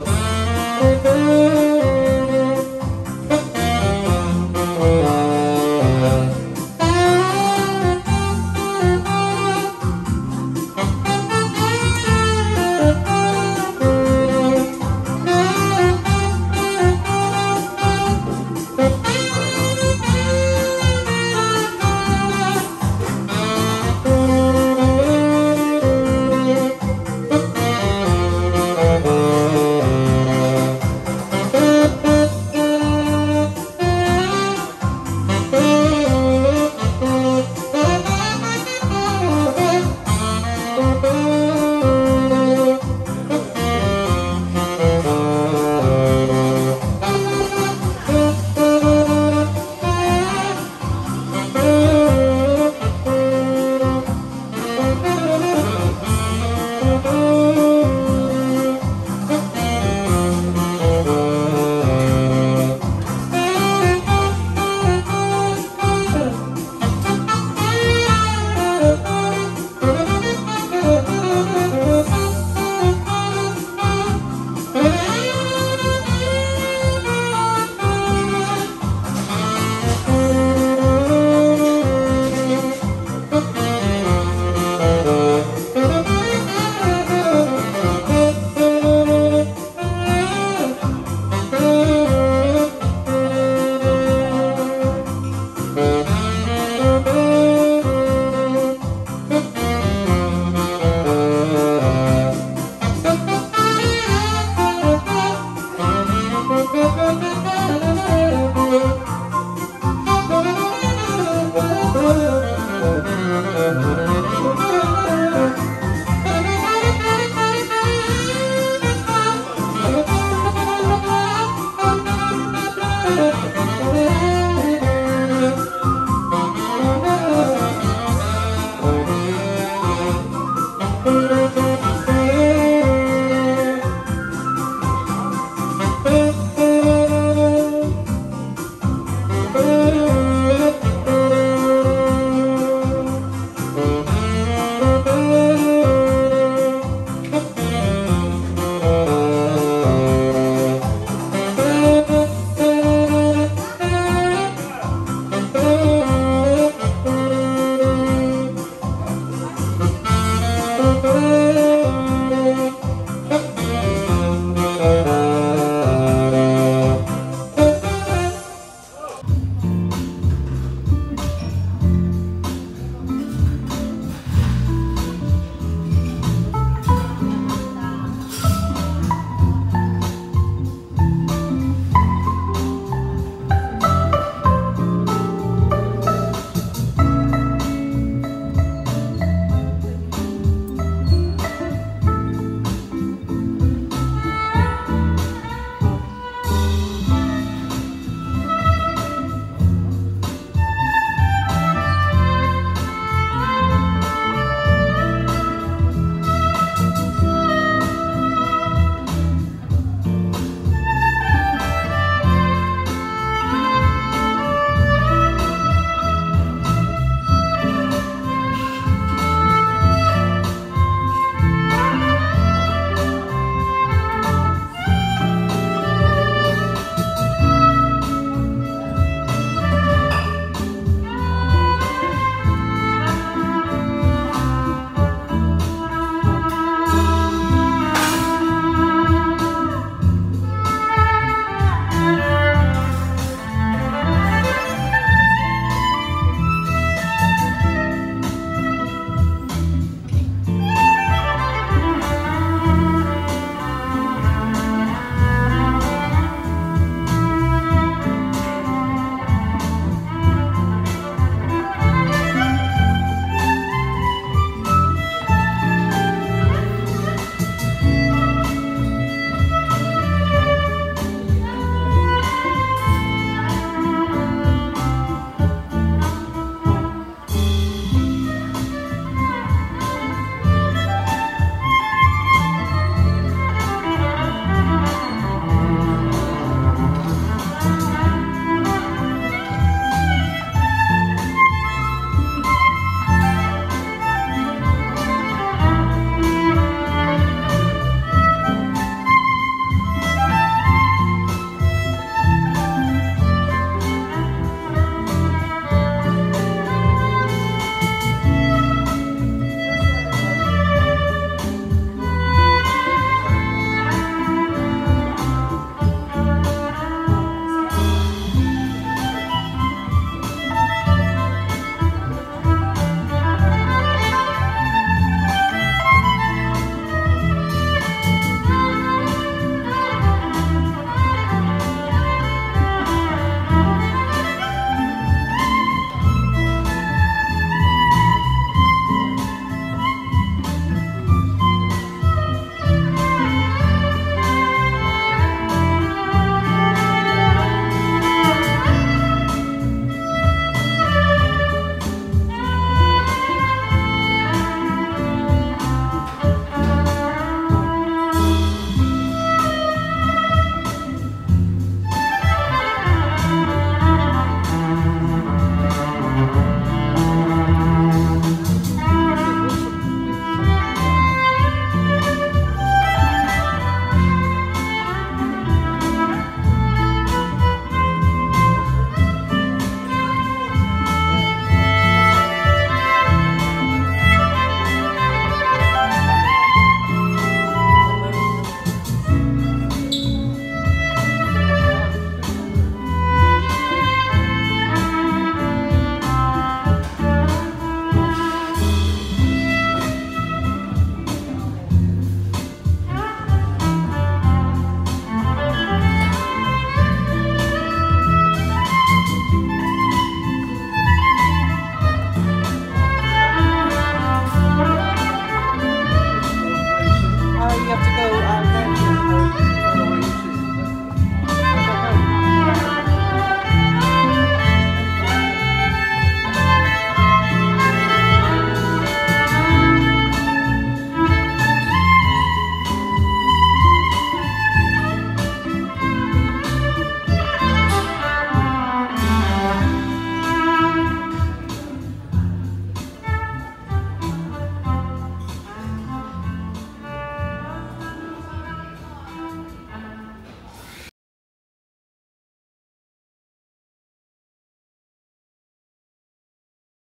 oh